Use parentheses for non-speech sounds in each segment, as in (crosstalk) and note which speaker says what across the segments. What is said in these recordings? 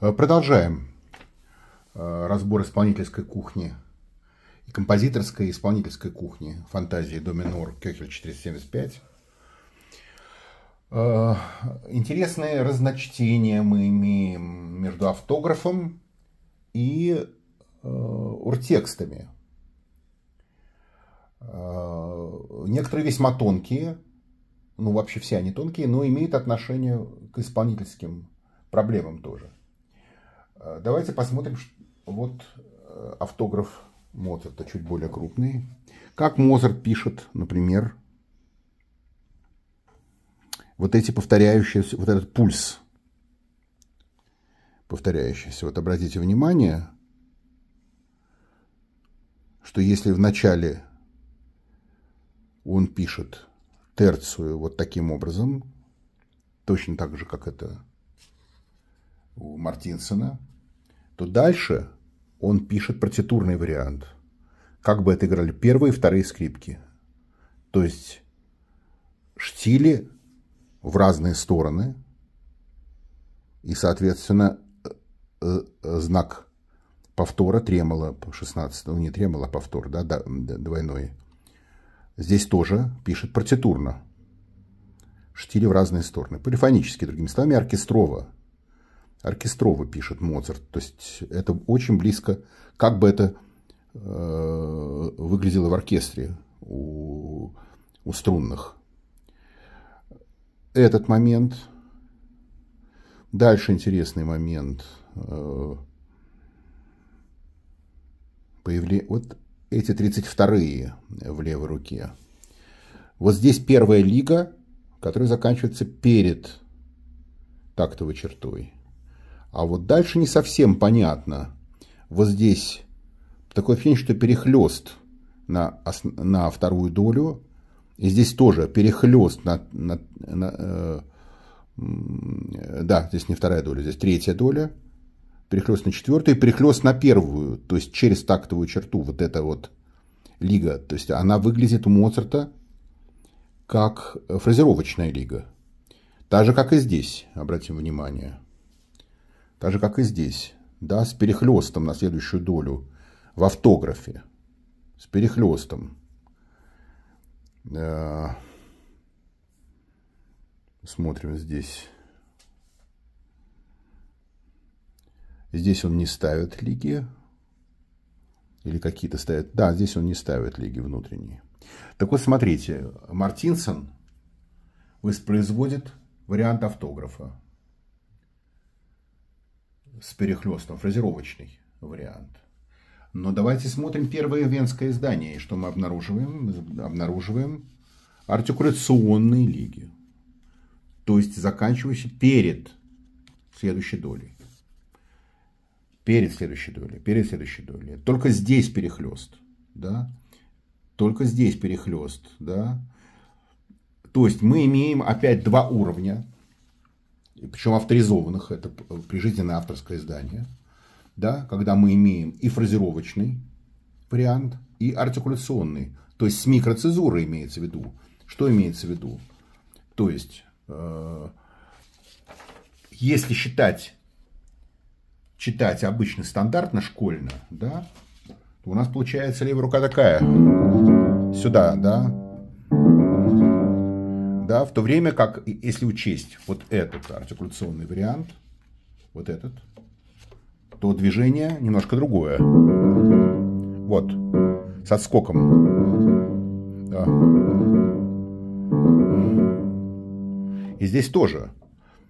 Speaker 1: Э, продолжаем э, разбор исполнительской кухни и композиторской и исполнительской кухни фантазии до минор Кёхель 475. Э, интересные разночтения мы имеем между автографом и уртекстами. Некоторые весьма тонкие, ну вообще все они тонкие, но имеют отношение к исполнительским проблемам тоже. Э, давайте посмотрим, вот э, автограф Моцарта, чуть более крупный. Как Моцарт пишет, например, вот эти повторяющиеся, вот этот пульс повторяющийся. Вот обратите внимание, что если в начале он пишет терцию вот таким образом, точно так же, как это у Мартинсона, то дальше он пишет партитурный вариант. Как бы это играли первые и вторые скрипки. То есть штили в разные стороны. И, соответственно, э, э, знак повтора, тремоло, 16, ну не тремоло, а повтор, да, двойной. Здесь тоже пишет партитурно. Штили в разные стороны. Полифонически, другими словами, оркестрово оркестрово пишет Моцарт. То есть это очень близко, как бы это э, выглядело в оркестре у, у струнных. Этот момент. Дальше интересный момент. Э, появле... Вот эти 32-е в левой руке. Вот здесь первая лига, которая заканчивается перед тактовой чертой. А вот дальше не совсем понятно. Вот здесь такое ощущение, что перехлест на, на вторую долю. И здесь тоже перехлест на... на, на э, да, здесь не вторая доля, здесь третья доля. Перехлест на четвертую и перехлест на первую. То есть через тактовую черту. Вот эта вот лига. То есть она выглядит у Моцарта как фразировочная лига. Так же, как и здесь, обратим внимание так же, как и здесь, да, с перехлестом на следующую долю в автографе, с перехлестом. Э, смотрим здесь. Здесь он не ставит лиги. Или какие-то ставят. Да, здесь он не ставит лиги внутренние. Так вот, смотрите, Мартинсон воспроизводит вариант автографа с перехлестом, фразировочный вариант. Но давайте смотрим первое венское издание, и что мы обнаруживаем? Обнаруживаем артикуляционные лиги, то есть заканчивающие перед следующей долей. Перед следующей долей, перед следующей долей. Только здесь перехлест, да? Только здесь перехлест, да? То есть мы имеем опять два уровня причем авторизованных, это прижизненное авторское издание, да, когда мы имеем и фразировочный вариант, и артикуляционный, то есть с микроцезурой имеется в виду. Что имеется в виду? То есть, э, если считать, читать обычно стандартно, школьно, да, то у нас получается левая рука такая, сюда, да, да, в то время как, если учесть вот этот артикуляционный вариант, вот этот, то движение немножко другое. Вот, с отскоком. Да. И здесь тоже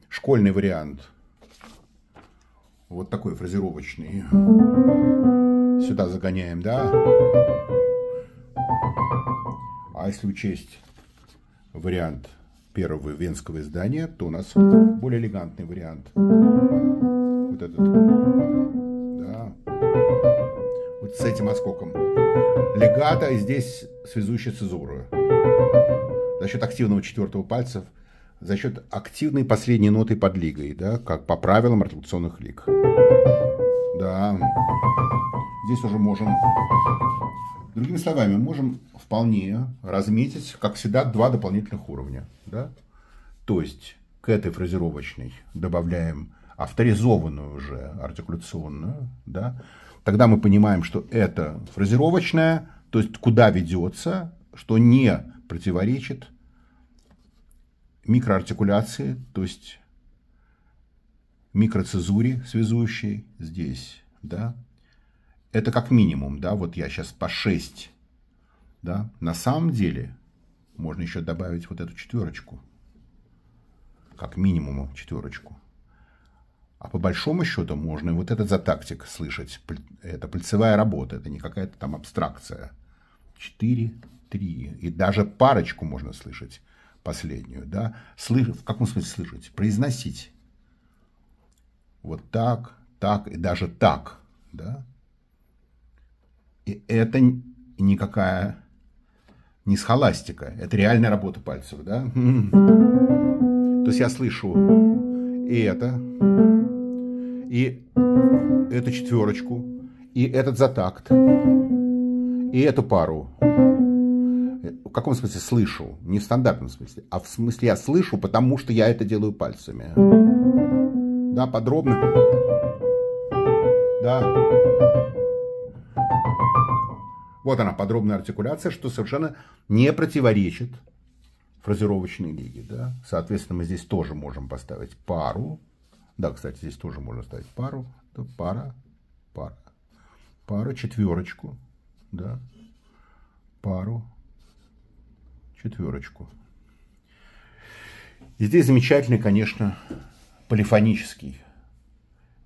Speaker 1: школьный вариант. Вот такой фразировочный. Сюда загоняем, да? А если учесть вариант первого венского издания, то у нас более элегантный вариант. Вот этот. Да. Вот с этим отскоком. Легато, здесь связующая цезура. За счет активного четвертого пальца, за счет активной последней ноты под лигой, да, как по правилам артикуляционных лиг. Да. Здесь уже можем Другими словами, мы можем вполне разметить, как всегда, два дополнительных уровня. Да? То есть к этой фразировочной добавляем авторизованную уже артикуляционную, да, тогда мы понимаем, что это фразировочная, то есть куда ведется, что не противоречит микроартикуляции, то есть микроцезуре связующей здесь, да, это как минимум, да, вот я сейчас по 6, да, на самом деле можно еще добавить вот эту четверочку, как минимум четверочку. А по большому счету можно и вот этот за тактик слышать. Это пальцевая работа, это не какая-то там абстракция. 4, 3. И даже парочку можно слышать последнюю. Да? Слыш... В каком смысле слышать? Произносить. Вот так, так и даже так. Да? И это никакая не схоластика. Это реальная работа пальцев. Да? (laughs) То есть я слышу и это, и эту четверочку, и этот затакт, и эту пару. В каком смысле слышу? Не в стандартном смысле, а в смысле я слышу, потому что я это делаю пальцами. Да, подробно. Да. Вот она, подробная артикуляция, что совершенно не противоречит фразировочной лиге. Да? Соответственно, мы здесь тоже можем поставить пару. Да, кстати, здесь тоже можно ставить пару. Да, пара, пара. Пара, четверочку. Да. Пару, четверочку. И здесь замечательный, конечно, полифонический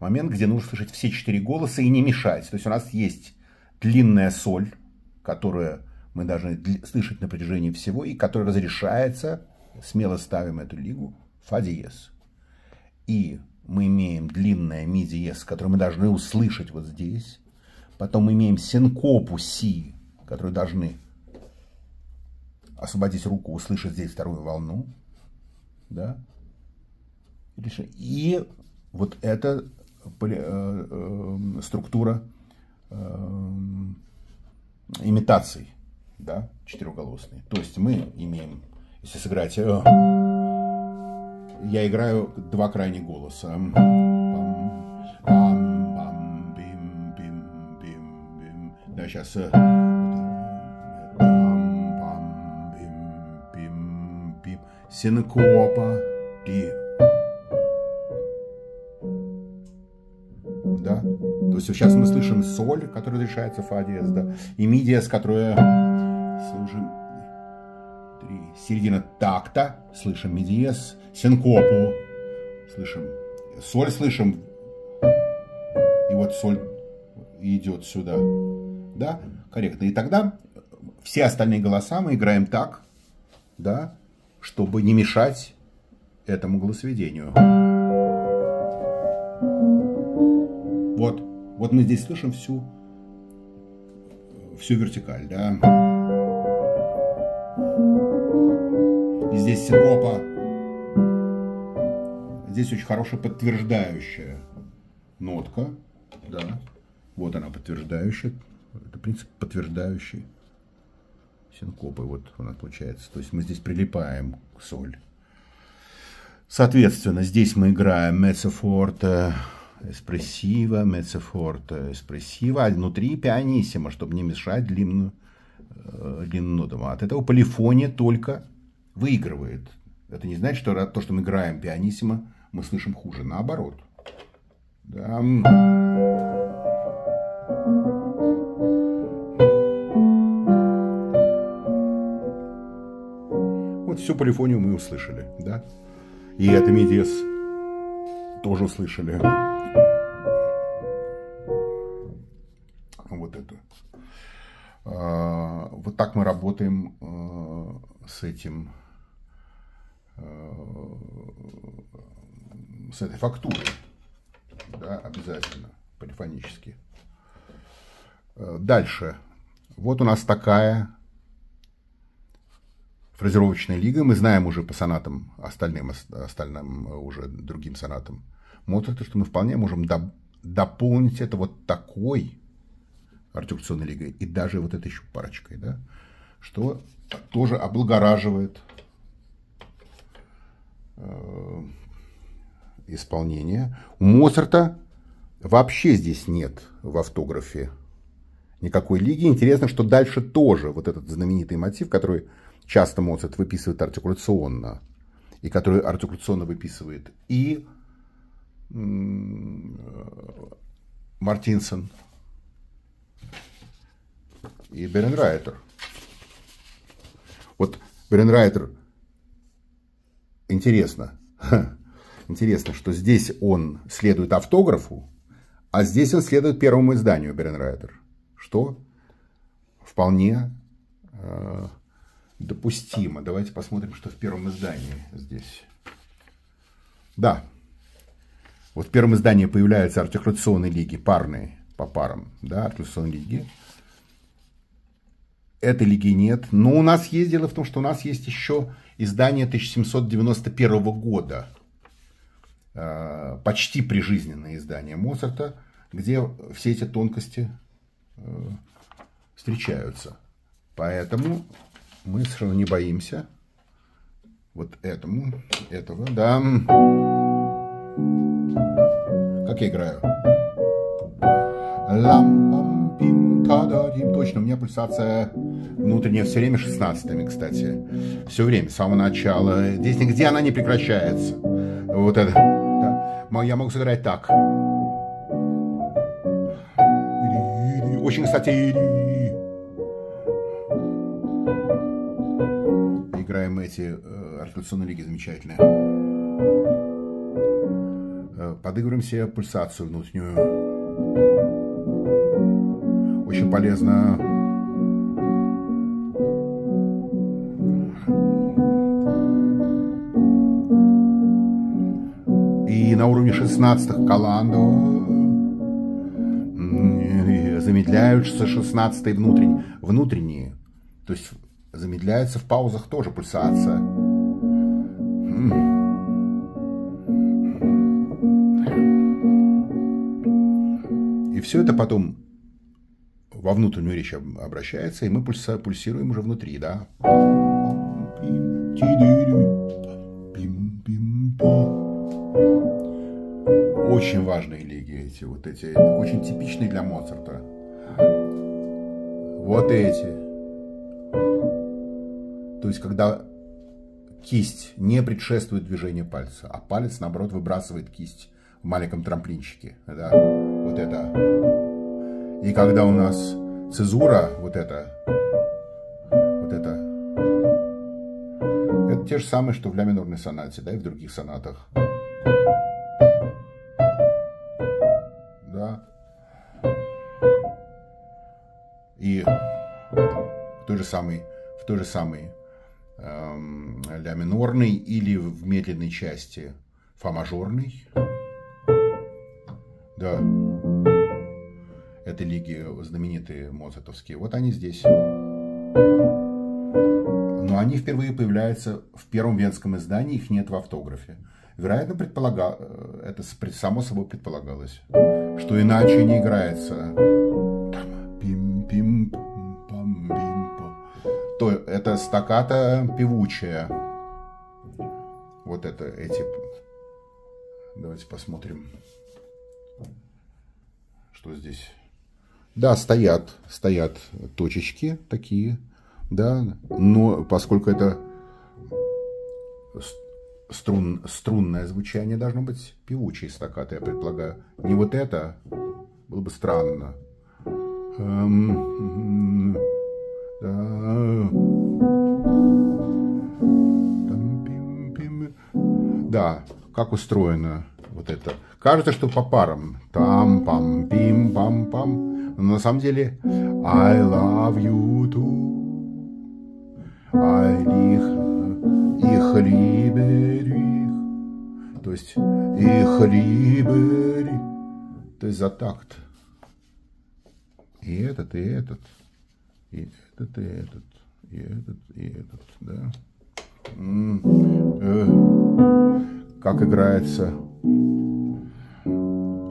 Speaker 1: момент, где нужно слышать все четыре голоса и не мешать. То есть у нас есть длинная соль, которая мы должны слышать на протяжении всего, и которая разрешается, смело ставим эту лигу, фа диез. И мы имеем длинное ми диез, которое мы должны услышать вот здесь. Потом мы имеем синкопу си, которую должны освободить руку, услышать здесь вторую волну. Да? И вот эта э, э, структура э, имитаций да, четырехголосный. То есть мы имеем, если сыграть, э, я играю два крайних голоса. Да, сейчас. Э, Синкопа и Есть сейчас мы слышим соль, которая решается фа диез, да, и ми диез, которая слышим три, середина такта, слышим ми диез, синкопу, слышим соль, слышим, и вот соль идет сюда, да, корректно. И тогда все остальные голоса мы играем так, да, чтобы не мешать этому голосоведению. Вот, мы здесь слышим всю, всю вертикаль, да. И здесь синкопа. Здесь очень хорошая подтверждающая нотка, да. Вот она подтверждающая. Это принцип подтверждающий синкопы. Вот она получается. То есть мы здесь прилипаем к соль. Соответственно, здесь мы играем меццофорте, эспрессива, меццофорте, эспрессива, а внутри пианиссимо, чтобы не мешать длинную, э, длинную ноту. От этого полифония только выигрывает. Это не значит, что то, что мы играем пианиссимо, мы слышим хуже. Наоборот. Да. Вот всю полифонию мы услышали, да? И это медиас тоже услышали. Так мы работаем э, с этим, э, с этой фактурой. Да, обязательно, полифонически. Э, дальше. Вот у нас такая фразировочная лига. Мы знаем уже по сонатам, остальным, остальным уже другим сонатам Моцарта, что мы вполне можем дополнить это вот такой артикуляционной лигой и даже вот этой еще парочкой, да, что тоже облагораживает э, исполнение. У Моцарта вообще здесь нет в автографе никакой лиги. Интересно, что дальше тоже вот этот знаменитый мотив, который часто Моцарт выписывает артикуляционно, и который артикуляционно выписывает и Мартинсон, и Беренрайтер. Вот Беренрайтер, интересно, интересно, что здесь он следует автографу, а здесь он следует первому изданию Беренрайтер, что вполне э, допустимо. Давайте посмотрим, что в первом издании здесь. Да, вот в первом издании появляются артикуляционные лиги, парные по парам, да, артикуляционные лиги. Этой лиги нет, но у нас есть, дело в том, что у нас есть еще издание 1791 года, э, почти прижизненное издание Моцарта, где все эти тонкости э, встречаются. Поэтому мы совершенно не боимся вот этому, этого, да. Как я играю? Лампам пим тададим. Точно, у меня пульсация внутренняя все время 16 кстати. Все время, с самого начала. Здесь нигде она не прекращается. Вот это. Да. Я могу сыграть так. Очень, кстати, играем эти э, артикуляционные лиги замечательные. Э, подыгрываем себе пульсацию внутреннюю. Полезно. И на уровне 16 коландо замедляются 16 внутренние, внутренние. То есть замедляется в паузах тоже пульсация. И все это потом во внутреннюю речь обращается, и мы пульсируем уже внутри, да. Очень важные лиги эти, вот эти, очень типичные для Моцарта. Вот эти. То есть, когда кисть не предшествует движению пальца, а палец, наоборот, выбрасывает кисть в маленьком трамплинчике. Да? Вот это. И когда у нас цезура, вот это, вот это, это те же самые, что в ля минорной сонате, да, и в других сонатах. Да. И в той же самой, в той же самой Эм, ля минорный или в медленной части фа мажорный. Да. Это лиги знаменитые моцартовские. Вот они здесь. Но они впервые появляются в первом венском издании, их нет в автографе. Вероятно, предполага... Э, это само собой предполагалось, что иначе не играется. Пим-пим то это стаката певучая. Вот это эти. Давайте посмотрим, что здесь. Да, стоят, стоят точечки такие, да, но поскольку это струн, струнное звучание должно быть певучей стаката, я предполагаю. Не вот это, было бы странно. Эм, да, как устроено вот это. Кажется, что по парам. Там, пам, пим, пам, пам. Но на самом деле I love you too. I live, ich liebe dich. То есть ich liebe dich. То есть за такт. И этот, и этот. И этот, и этот, и этот, и этот, да. Как играется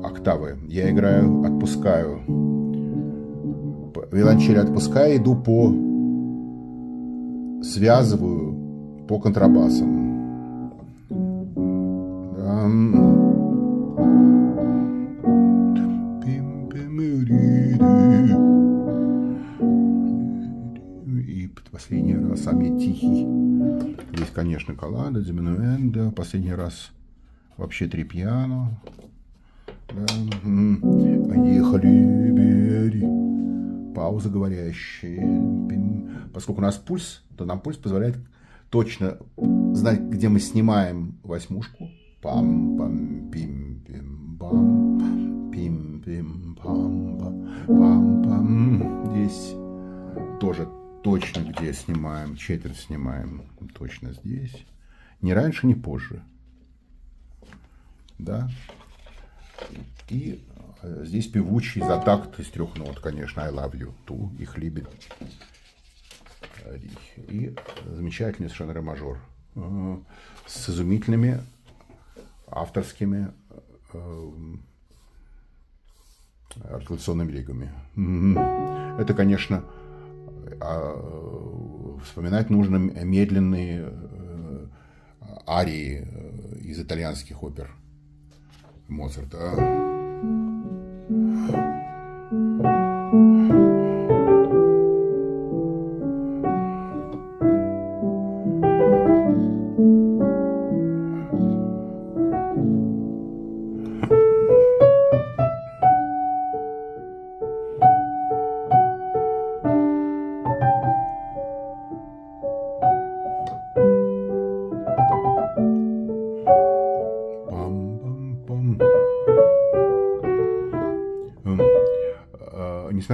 Speaker 1: октавы. Я играю, отпускаю. Виолончели отпускаю, иду по... Связываю по контрабасам. И последний раз а мне тихий. Здесь, конечно, коллада, диминуэнда. Последний раз вообще три пьяно. Да. Ехали, бери. Пауза говорящая. Поскольку у нас пульс, то нам пульс позволяет точно знать, где мы снимаем восьмушку. Пам, пам, пим, пим, пам, пим, пим, пам, пам, пам. Здесь тоже точно, где снимаем, четверть снимаем, точно здесь. Ни раньше, ни позже. Да. И здесь певучий за такт из трех нот, конечно, I love you, ту, их любит. И замечательный совершенно мажор э, с изумительными авторскими э, артикуляционными лигами. Это, конечно, а, вспоминать нужно медленные э, арии из итальянских опер Моцарта.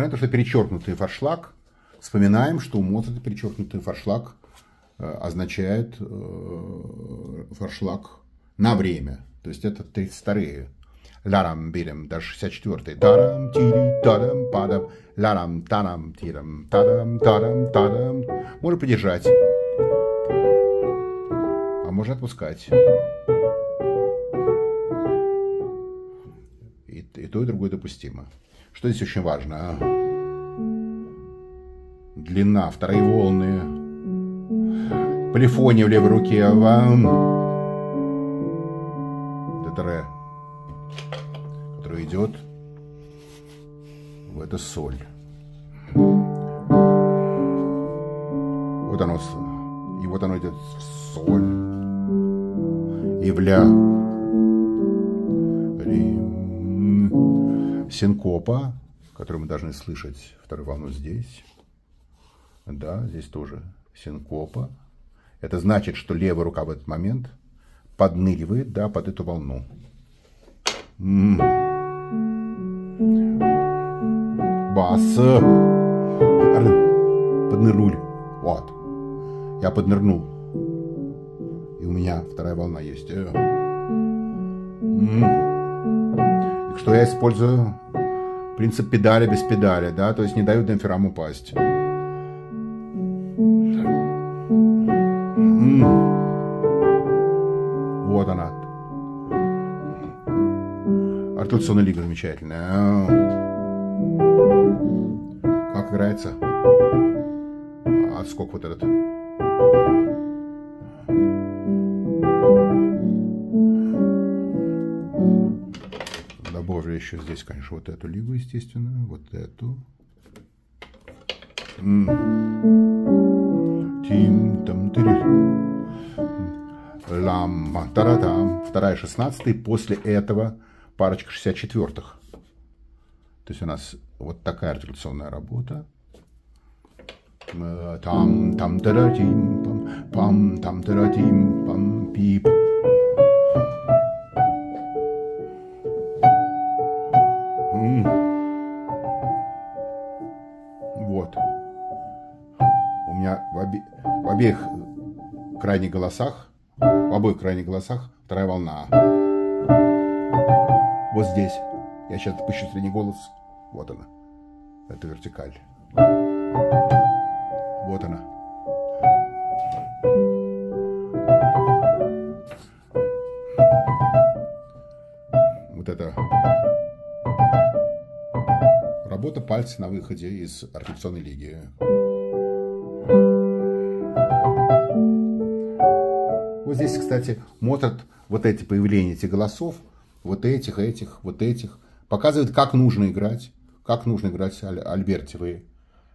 Speaker 1: Несмотря на то, что перечеркнутый форшлаг, вспоминаем, что у Моцарта перечеркнутый форшлаг э, означает э, форшлаг на время. То есть это 32-е. Ларам бирем, даже 64-й. Тарам, тири, тарам, падам, ларам, тарам, тирам, тарам, тарам, тарам. Можно подержать. А можно отпускать. То, и другое допустимо. Что здесь очень важно? А? Длина, вторые волны. Полифония в левой руке. Вам. Это который идет в это соль. Вот оно, и вот оно идет в соль и в ля. Синкопа, которую мы должны слышать вторую волну здесь. Да, здесь тоже синкопа. Это значит, что левая рука в этот момент подныривает, да, под эту волну. Бас. Поднырнули. Вот. Я поднырнул. И у меня вторая волна есть. Что я использую принцип педали без педали, да, то есть не дают демпферам упасть. Вот она. Артур лига замечательная. Как играется? Отскок вот этот. Еще здесь, конечно, вот эту лигу, естественно, вот эту. Тим там Лам, таратам. Вторая шестнадцатый. После этого парочка 64-х. То есть у нас вот такая артикуляционная работа. Там, там, таратим, пам, пам, там, таратим, пам, пип. Обеих крайних голосах, в обоих крайних голосах вторая волна. Вот здесь. Я сейчас отпущу средний голос. Вот она. Это вертикаль. Вот она. Вот это работа пальца на выходе из артикуляционной лиги. Здесь, кстати, Моцарт вот эти появления этих голосов, вот этих, этих, вот этих, показывает, как нужно играть, как нужно играть аль альбертевые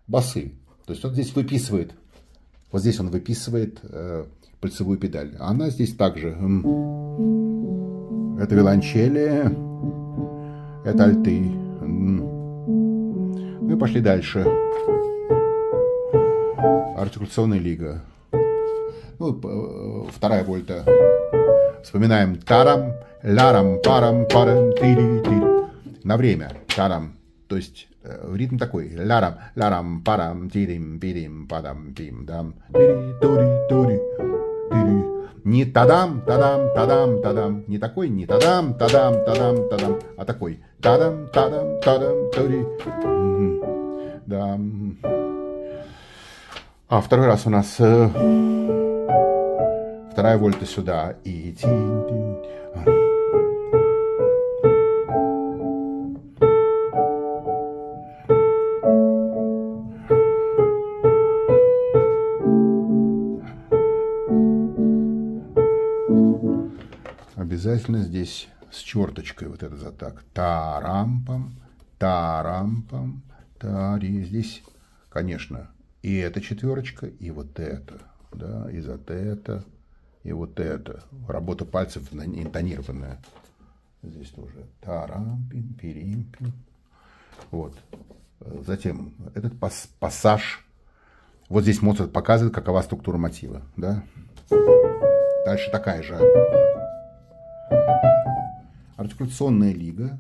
Speaker 1: басы. То есть он здесь выписывает Вот здесь он выписывает э, пальцевую педаль. А она здесь также. Это виолончели, это альты. Ну и пошли дальше. Артикуляционная лига. Ну, э, вторая вольта. Вспоминаем тарам, ларам, парам, парам, тири, тири. На время. Тарам. То есть э, ритм такой. Ларам, ларам, парам, тирим, пирим, падам, пим, дам. Тири, тури, тури, тири. Не тадам, тадам, тадам, тадам. Не такой, не тадам, тадам, тадам, тадам, а такой. Тадам, тадам, тадам, тури. Да. А второй раз у нас э, вторая вольта сюда и. Обязательно здесь с черточкой вот это за так. Тарампам, тарампам, тари. Здесь, конечно, и эта четверочка, и вот это, да, и за это, и вот это. Работа пальцев интонированная. Здесь тоже тарам, пим, пирим, пим. Вот. Затем этот пас пассаж. Вот здесь Моцарт показывает, какова структура мотива. Да? Дальше такая же. Артикуляционная лига,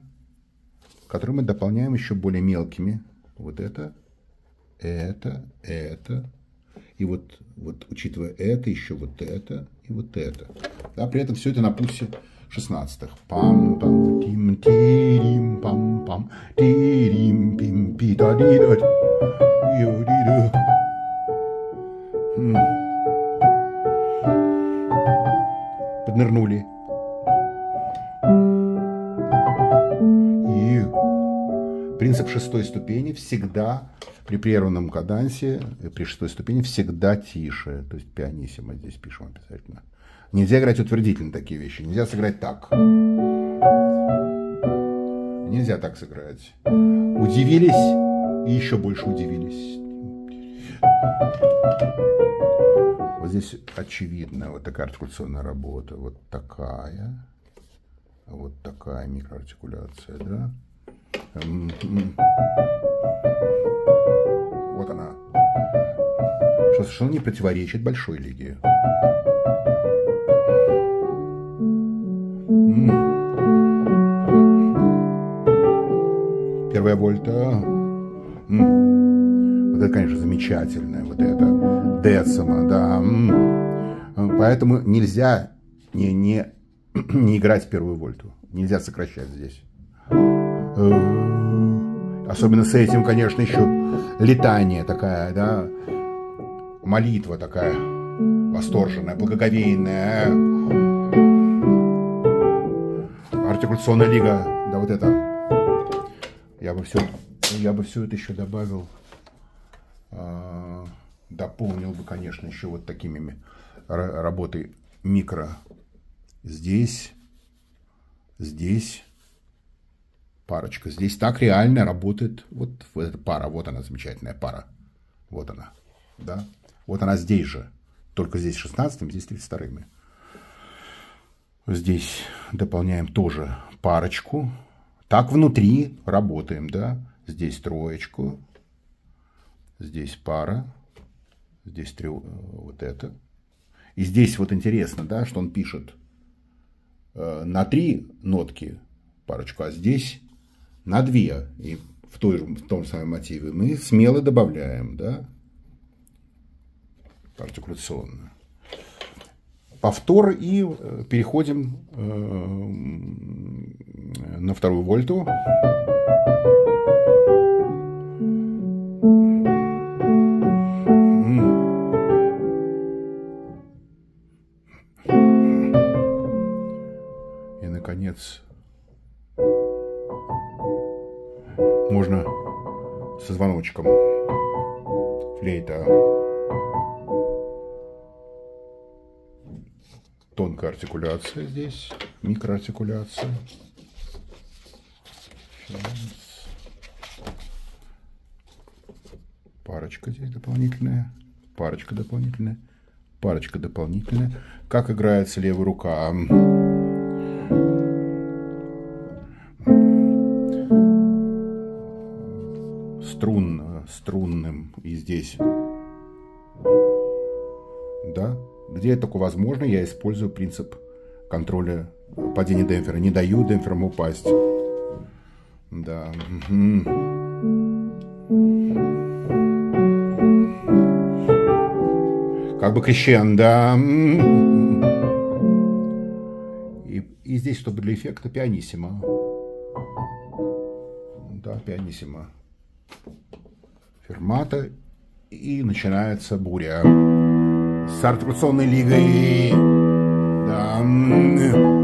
Speaker 1: которую мы дополняем еще более мелкими. Вот это это, это, и вот, вот учитывая это, еще вот это и вот это. Да, при этом все это на пульсе шестнадцатых. Пам пам тим тирим пам пам тирим пим пи да ди да Поднырнули. И принцип шестой ступени всегда при прерванном кадансе, э, при шестой ступени всегда тише. То есть пианиссимо здесь пишем обязательно. Нельзя играть утвердительно такие вещи. Нельзя сыграть так. Нельзя так сыграть. Удивились и еще больше удивились. Вот здесь очевидно вот такая артикуляционная работа. Вот такая. Вот такая микроартикуляция, да. Вот она. Что совершенно не противоречит большой лиге. Первая вольта. Вот это, конечно, замечательное. Вот это децима, да. Поэтому нельзя не, не, (clears throat) не играть первую вольту. Нельзя сокращать здесь. Особенно с этим, конечно, еще летание такая, да, молитва такая восторженная, благоговейная. Артикуляционная лига, да вот это. Я бы все, я бы все это еще добавил, а, дополнил бы, конечно, еще вот такими работой микро. Здесь, здесь парочка. Здесь так реально работает вот, эта пара. Вот она, замечательная пара. Вот она. Да? Вот она здесь же. Только здесь 16 здесь 32 Здесь дополняем тоже парочку. Так внутри работаем, да. Здесь троечку. Здесь пара. Здесь три, вот это. И здесь вот интересно, да, что он пишет э, на три нотки парочку, а здесь на две и в, той же, в том самом мотиве мы смело добавляем, да, артикуляционно. Повтор и э, переходим э, на вторую вольту. Звоночком. Флейта. Тонкая артикуляция здесь, микроартикуляция. Сейчас. Парочка здесь дополнительная. парочка дополнительная, парочка дополнительная. Как играется левая рука? Здесь. Да, где это только возможно, я использую принцип контроля падения демпфера. Не даю демпферам упасть. Да. Как бы крещендо. И, и здесь, чтобы для эффекта, пианиссимо. Да, пианиссимо. Фермата. И начинается буря. С артикуляционной лигой. Да.